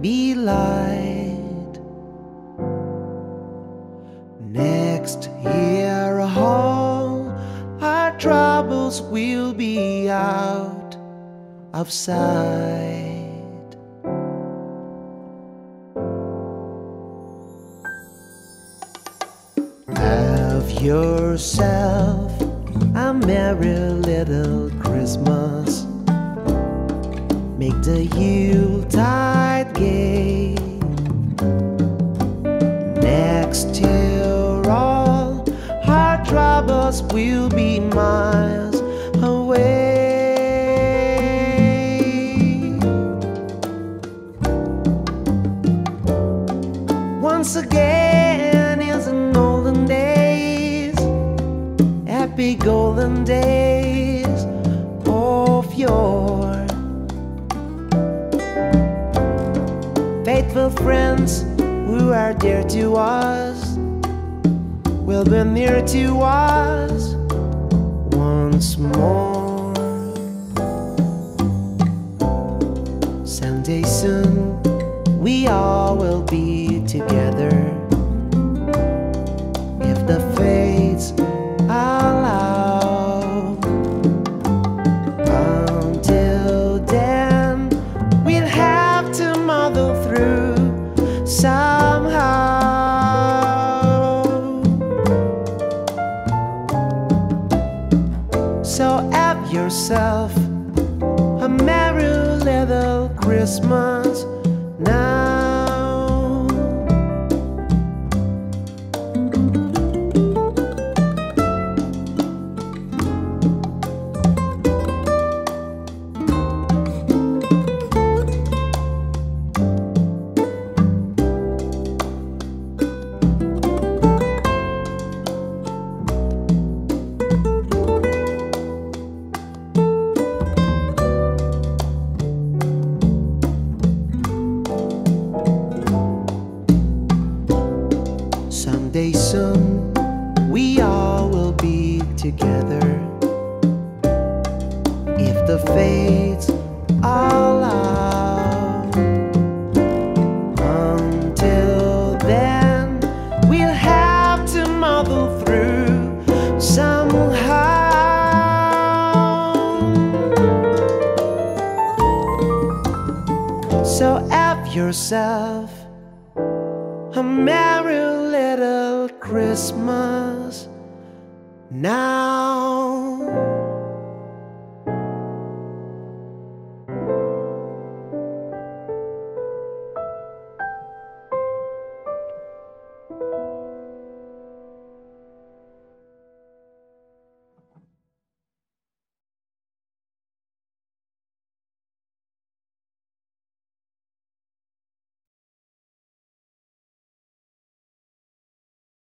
be light. Next year, all our troubles will be out of sight. Have yourself a merry little Christmas. Make the Yuletide Next year, all our troubles will be miles away. Once again is an olden days, happy golden days of yore. Faithful friends who are dear to us will be near to us once more. So have yourself a merry little Christmas together. If the fates allow. Until then, we'll have to muddle through somehow. So have yourself a merry little Christmas now.